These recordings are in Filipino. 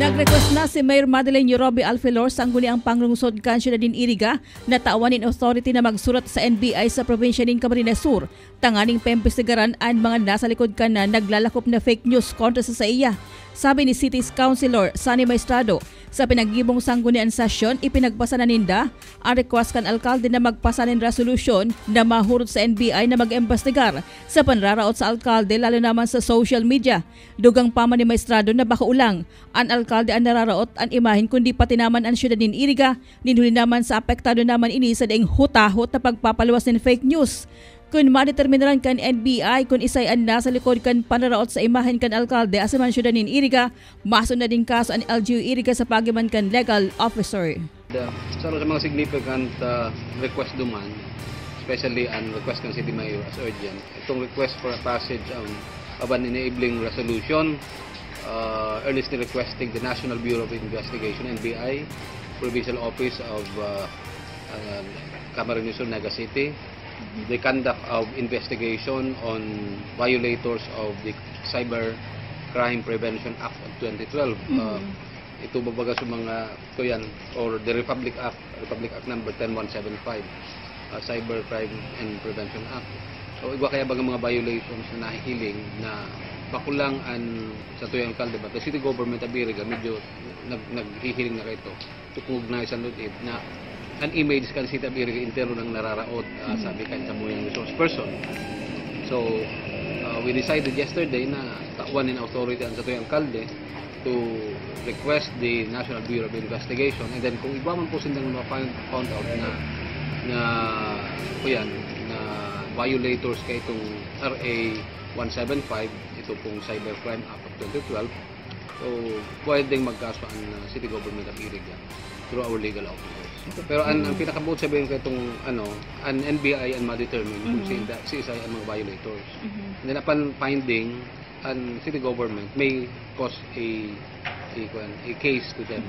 Nag-request na si Mayor Madeleine Yorobi Alfelor sa ang panglungsod kansya din Iriga na taawanin authority na magsurat sa NBI sa probinsya ng Camarines Sur. Tanganing pempestigaran ang mga nasa likod ka na naglalakop na fake news kontra sa sa iya. Sabi ni City's Councilor Sunny Maestrado, sa pinagibong sanggunian session, ipinagpasa na ninda ang request kan alkalde na magpasa ng resolusyon na mahurot sa NBI na mag-imbestigar sa panraraot sa alkalde lalo naman sa social media. Dugang pama ni Maestrado na baka ulang ang alkalde ang nararaot ang imahin kundi pati naman ang syudad ng Iriga, ninhuli naman sa apektado naman ini sa daing hutahot na pagpapaluwas ng fake news kung madeterminaran kan NBI kung isay an nasa likod kan panaraot sa imahen kan alkalde asaman syudad nin Iriga, maso na din kaso ang LGU Iriga sa pagiman kan legal officer. The, sa sa mga significant uh, request duman, especially ang request ng City Mayor as urgent, itong request for a passage um, of an enabling resolution uh, earnestly requesting the National Bureau of Investigation, NBI, Provincial Office of uh, uh, Camarines Sur, Naga City, the conduct of investigation on violators of the Cyber Crime Prevention Act of 2012. Mm-hmm. Uh, ito babaga sa mga ito yan or the Republic Act Republic Act number 10175 uh, Cyber Crime and Prevention Act. So iba kaya baga mga violations na nahihiling na bakulang an sa tuyang kalde ba the city government of Iriga medyo nag naghihiling na kayto to recognize and na an image kan si Tabiriga intero ng nararaot uh, sabi kan sa muyang resource person. So uh, we decided yesterday na tawan in authority ang sa tuyang alkalde to request the National Bureau of Investigation. And then kung iba man po silang ma-find found out na na po yan na violators kay itong RA 175 ito pong Cybercrime Act of 2012 so pwedeng magkaso ang uh, City Government of Iriga through our legal officers. Pero ang, ang pinakabuot sabihin ko itong ano, an NBI ang ma-determine kung si, si isa ang mga violators. And then upon finding, ang city government may cause a a, a case to them.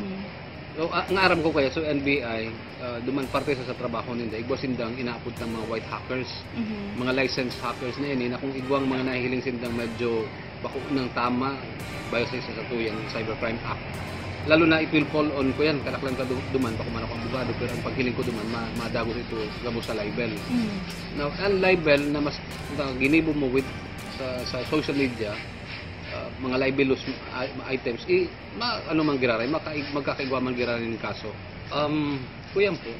So, a- ang aram ko kaya, so NBI, uh, duman parte sa sa trabaho nila, igwa sindang inaapod ng mga white hackers, mga licensed hackers na yun, na kung igwang mga nahihiling sindang medyo bako ng tama, bayo sa tuyang Cybercrime Act. Lalo na it will fall on ko yan, kalaklan ka du- duman, bako man ako abogado, pero ang paghiling ko duman, ma madagos ito gabo sa libel. Now, ang libel na mas na ginibo mo with sa, sa social media, uh, mga libelous i- items, eh, ma, ano man giraray, maka, magkakaigwa man giraray ng kaso. Um, kuyan po,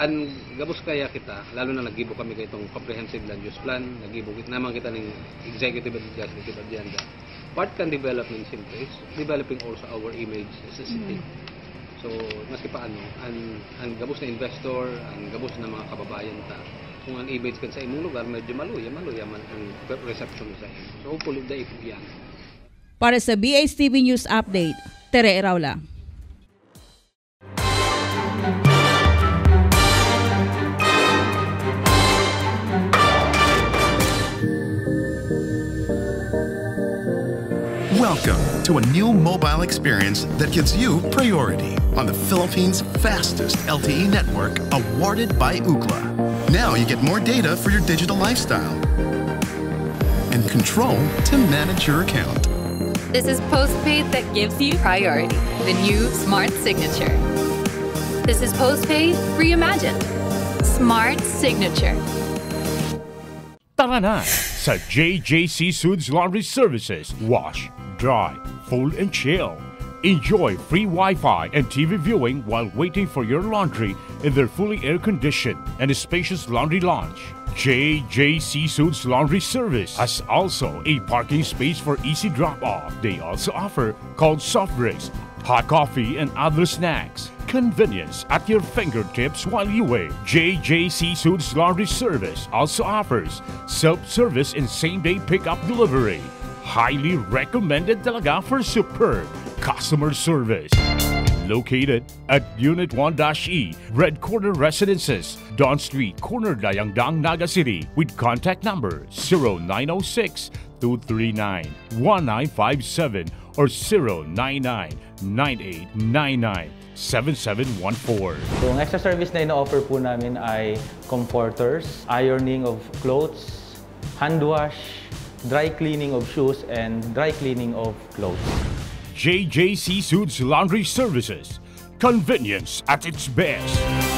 an gabos kaya kita, lalo na nagibo kami kay itong comprehensive land use plan, nagibo kita naman kita ng executive and legislative agenda. Part kan development in place, developing also our image as a city. So, maski paano, ang, ang gabos na investor, ang gabos na mga kababayan ta, kung ang image kan sa imong lugar, medyo maluya, maluya man ang reception sa imo. So, hopefully, po yan. Para sa BHTV News Update, Tere Eraula. Welcome to a new mobile experience that gives you priority on the Philippines' fastest LTE network awarded by Ookla. Now you get more data for your digital lifestyle and control to manage your account. This is postpaid that gives you priority. The new Smart Signature. This is postpaid reimagined. Smart Signature. Tara na sa JJC Suits Laundry Services. Wash, dry, fold, and chill. Enjoy free Wi-Fi and TV viewing while waiting for your laundry in their fully air-conditioned and spacious laundry lounge. JJC Suits Laundry Service has also a parking space for easy drop-off. They also offer cold soft drinks, hot coffee, and other snacks. Convenience at your fingertips while you wait. JJC Suits Laundry Service also offers self-service and same-day pickup delivery. Highly recommended talaga for superb customer service. Located at Unit 1-E, Red Corner Residences, Don Street, Corner Dayangdang, Naga City, with contact number 0906 239 1957 or 099 9899 7714. So, ang extra service na ino-offer po namin ay comforters, ironing of clothes, hand wash, dry cleaning of shoes, and dry cleaning of clothes. JJC Suits Laundry Services. Convenience at its best.